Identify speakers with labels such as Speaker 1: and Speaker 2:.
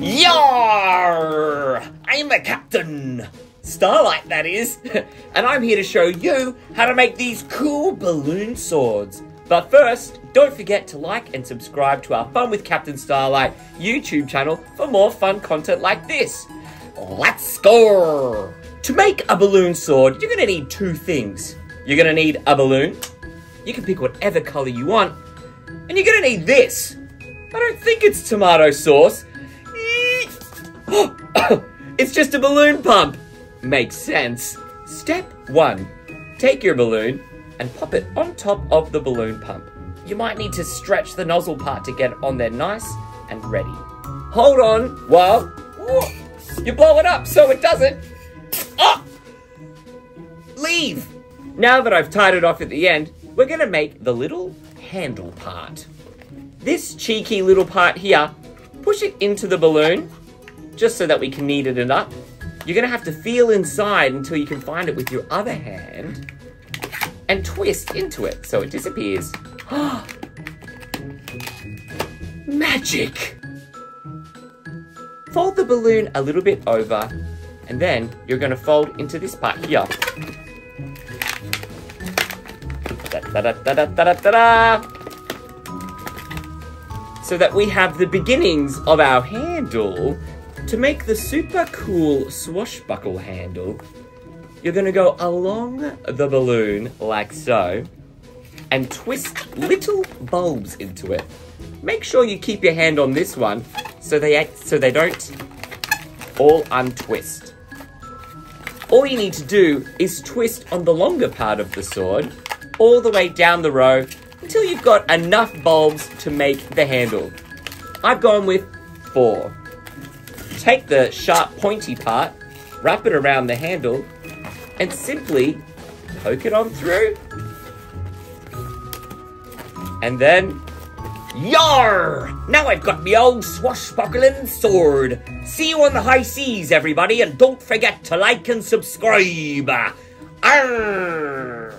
Speaker 1: Yar! I'm a captain! Starlight, that is. and I'm here to show you how to make these cool balloon swords. But first, don't forget to like and subscribe to our Fun with Captain Starlight YouTube channel for more fun content like this. Let's go! To make a balloon sword, you're gonna need two things. You're gonna need a balloon. You can pick whatever color you want. And you're gonna need this. I don't think it's tomato sauce. it's just a balloon pump. Makes sense. Step one. Take your balloon and pop it on top of the balloon pump. You might need to stretch the nozzle part to get on there nice and ready. Hold on while you blow it up so it doesn't oh, leave. Now that I've tied it off at the end, we're gonna make the little handle part. This cheeky little part here, push it into the balloon just so that we can knead it up. You're gonna have to feel inside until you can find it with your other hand and twist into it so it disappears. Magic! Fold the balloon a little bit over and then you're gonna fold into this part here. Da -da -da so that we have the beginnings of our handle to make the super cool swashbuckle handle, you're gonna go along the balloon like so and twist little bulbs into it. Make sure you keep your hand on this one so they so they don't all untwist. All you need to do is twist on the longer part of the sword all the way down the row until you've got enough bulbs to make the handle. I've gone with four. Take the sharp pointy part, wrap it around the handle, and simply poke it on through. And then, yar! Now I've got me old swashbuckling sword. See you on the high seas, everybody, and don't forget to like and subscribe. Arr!